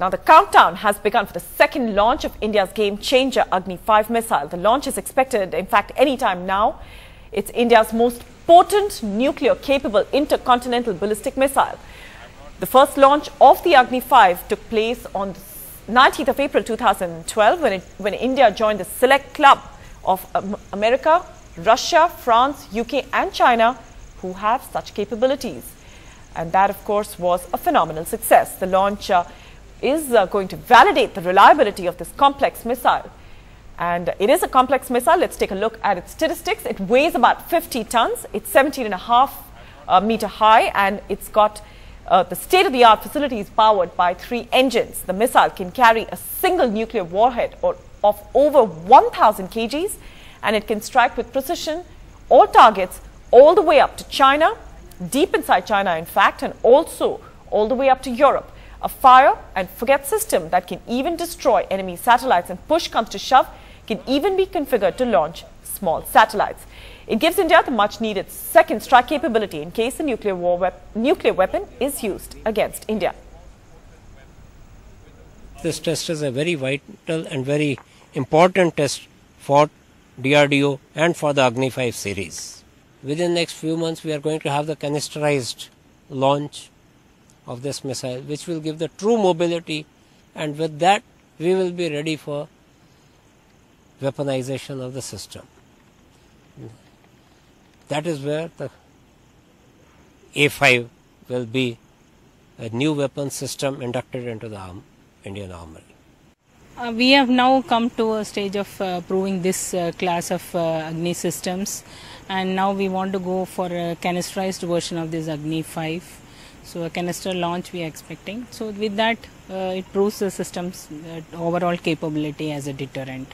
Now, the countdown has begun for the second launch of India's game changer Agni 5 missile. The launch is expected, in fact, anytime now. It's India's most potent nuclear capable intercontinental ballistic missile. The first launch of the Agni 5 took place on the 19th of April 2012 when, it, when India joined the select club of um, America, Russia, France, UK and China who have such capabilities. And that, of course, was a phenomenal success. The launch uh, is uh, going to validate the reliability of this complex missile. And it is a complex missile. Let's take a look at its statistics. It weighs about 50 tons. It's 17 and a half uh, meter high and it's got uh, the state-of-the-art facilities powered by three engines. The missile can carry a single nuclear warhead or, of over 1,000 kgs and it can strike with precision all targets all the way up to China, deep inside China in fact, and also all the way up to Europe a fire and forget system that can even destroy enemy satellites and push comes to shove can even be configured to launch small satellites. It gives India the much needed second strike capability in case a nuclear, war wep nuclear weapon is used against India. This test is a very vital and very important test for DRDO and for the Agni 5 series. Within the next few months, we are going to have the canisterized launch of this missile, which will give the true mobility, and with that, we will be ready for weaponization of the system. That is where the A5 will be a new weapon system inducted into the arm, Indian Army. Uh, we have now come to a stage of uh, proving this uh, class of uh, Agni systems and now we want to go for a canisterized version of this Agni 5 so a canister launch we are expecting. So with that, uh, it proves the system's uh, overall capability as a deterrent.